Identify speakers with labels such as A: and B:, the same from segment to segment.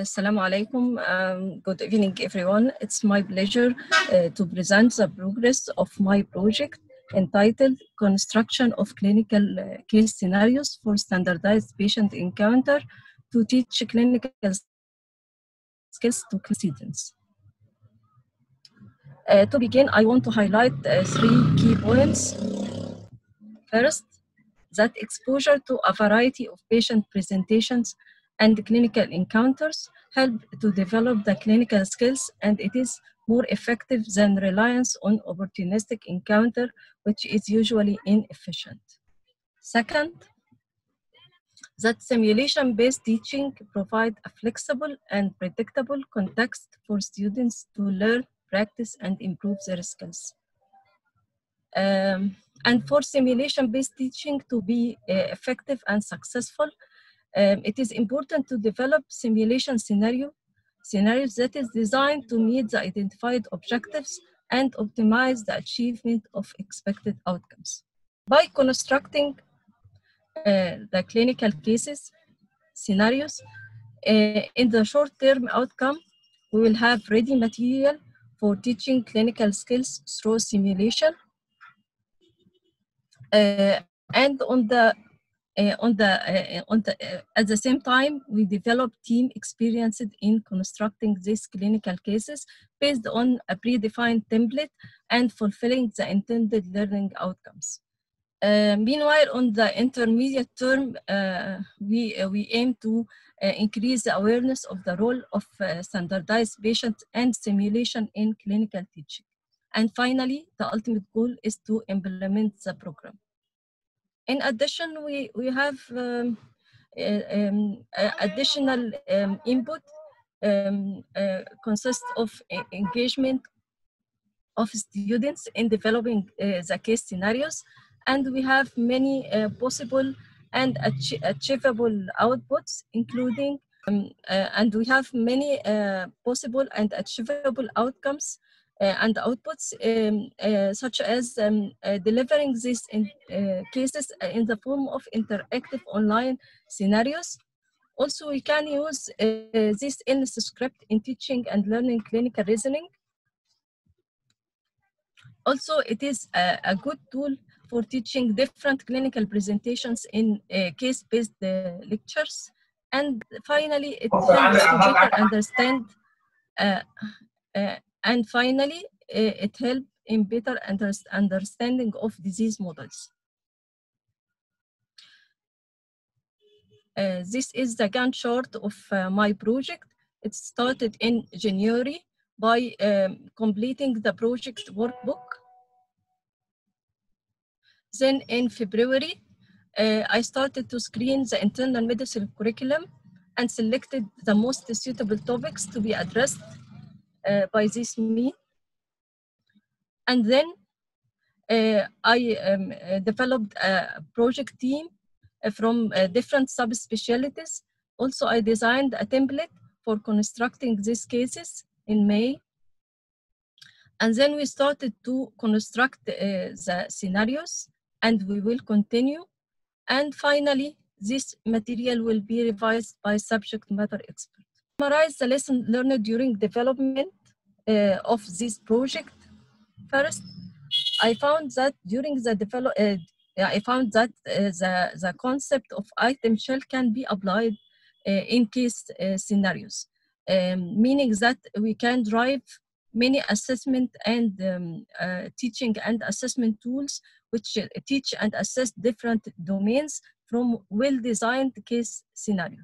A: Assalamu alaikum. Um, good evening, everyone. It's my pleasure uh, to present the progress of my project entitled Construction of Clinical uh, Case Scenarios for Standardized Patient Encounter to teach clinical skills to students. Uh, to begin, I want to highlight uh, three key points. First, that exposure to a variety of patient presentations and clinical encounters help to develop the clinical skills and it is more effective than reliance on opportunistic encounter, which is usually inefficient. Second, that simulation-based teaching provide a flexible and predictable context for students to learn, practice, and improve their skills. Um, and for simulation-based teaching to be uh, effective and successful, um, it is important to develop simulation scenario, scenarios that is designed to meet the identified objectives and optimize the achievement of expected outcomes. By constructing uh, the clinical cases, scenarios, uh, in the short-term outcome, we will have ready material for teaching clinical skills through simulation. Uh, and on the Uh, on the, uh, on the uh, at the same time, we develop team experienced in constructing these clinical cases based on a predefined template and fulfilling the intended learning outcomes. Uh, meanwhile, on the intermediate term, uh, we, we aim to increase the awareness of the role of standardized patient and simulation in clinical teaching. And finally, the ultimate goal is to implement the program. In addition, we, we have um, uh, um, uh, additional um, input um, uh, consists of engagement of students in developing the case scenarios. And we have many possible and ach achievable outputs, including, um, and we have many possible and achievable outcomes uh, and outputs um, uh, such as um, uh, delivering these in, cases in the form of interactive online scenarios. Also, we can use this in the script in teaching and learning clinical reasoning. Also, it is a, a good tool for teaching different clinical presentations in case-based lectures. And finally, it helps to better understand uh, uh, and finally, it helps in better understanding of disease models. Uh, this is the Gantt chart of uh, my project. It started in January by um, completing the project workbook. Then in February, uh, I started to screen the internal medicine curriculum and selected the most suitable topics to be addressed uh, by this mean. And then uh, I um, uh, developed a project team from different subspecialties. Also, I designed a template for constructing these cases in May. And then we started to construct the scenarios and we will continue. And finally, this material will be revised by subject matter experts. Summarize the lesson learned during development uh, of this project. First, I found that during the develop, uh, I found that uh, the, the concept of item shell can be applied in case scenarios, um, meaning that we can drive many assessment and um, uh, teaching and assessment tools which teach and assess different domains from well-designed case scenario.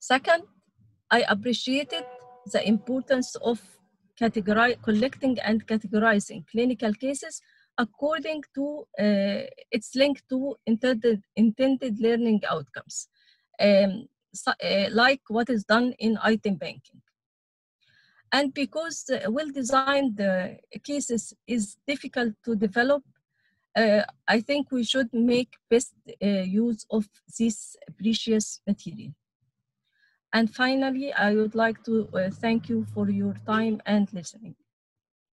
A: Second, I appreciated the importance of collecting and categorizing clinical cases according to uh, its link to intended, intended learning outcomes, um, so, uh, like what is done in item banking. And because well-designed uh, cases is difficult to develop, uh, I think we should make best uh, use of this precious material. And finally, I would like to uh, thank you for your time and listening.